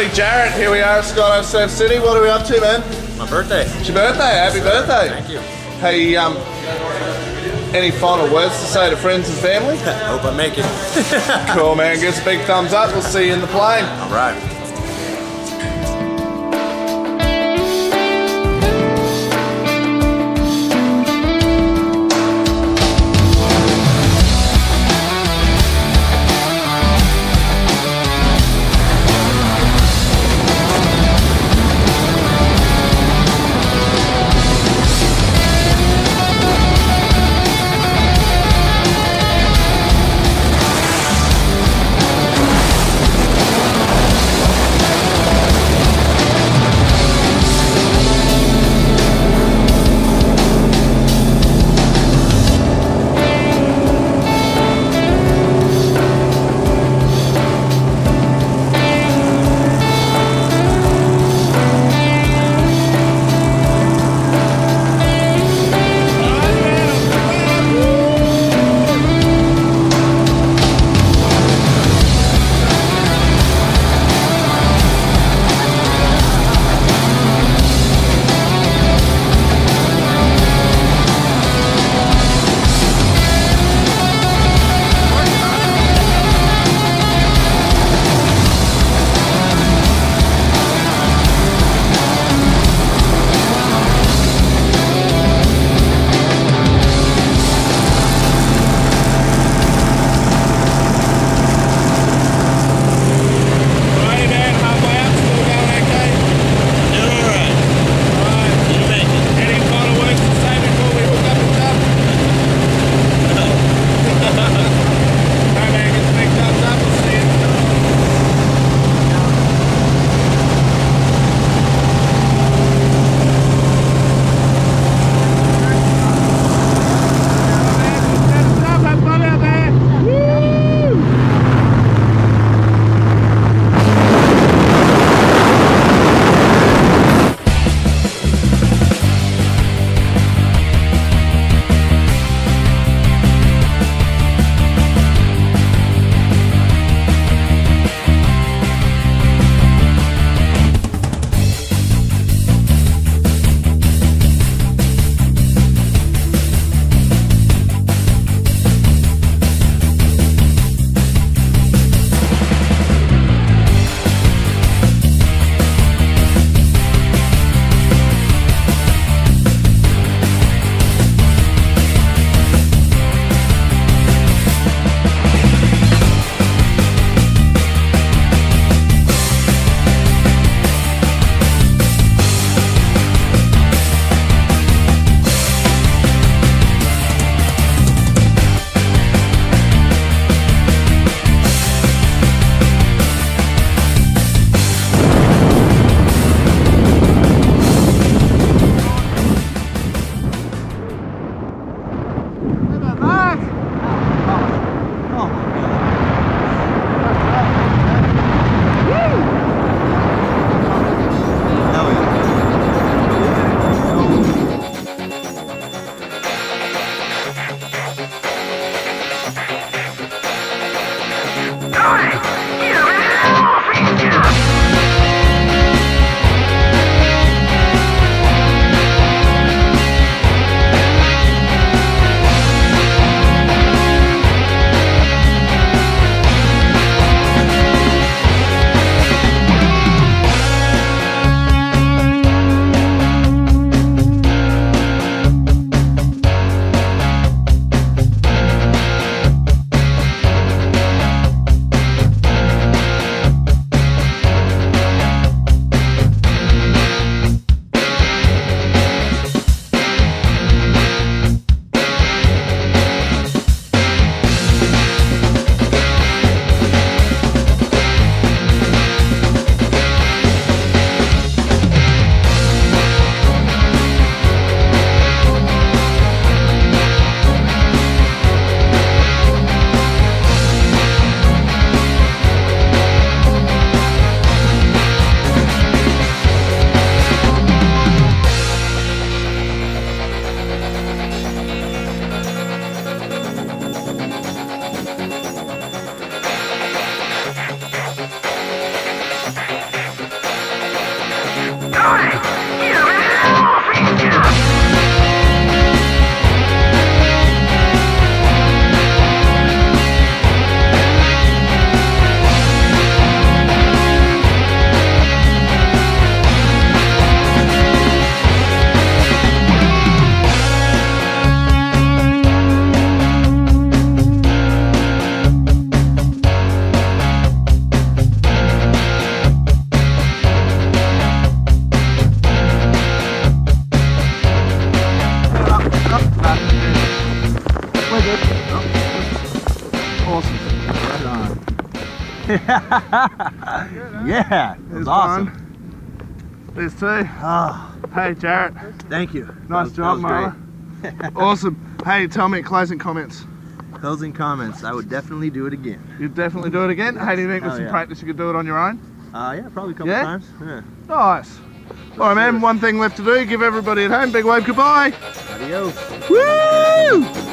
Alrighty, Jerret, here we are at Skydive Surf City. What are we up to, man? My birthday. It's your birthday. Happy birthday. Thank you. Hey, um, any final words to say to friends and family? Hope I make it. cool, man. Give us a big thumbs up. We'll see you in the plane. All right. yeah, it was awesome. There's two. Oh, Hey, Jerret. thank you. Nice That job, was Marla. awesome. Hey, tell me closing comments. Closing comments. I would definitely do it again. You'd definitely do it again. How do you think with Oh, some yeah. practice you could do it on your own? Uh, yeah, probably a couple Yeah? times. Yeah. Nice. All right, man. One thing left to do. Give everybody at home big wave goodbye. Adios. Woo!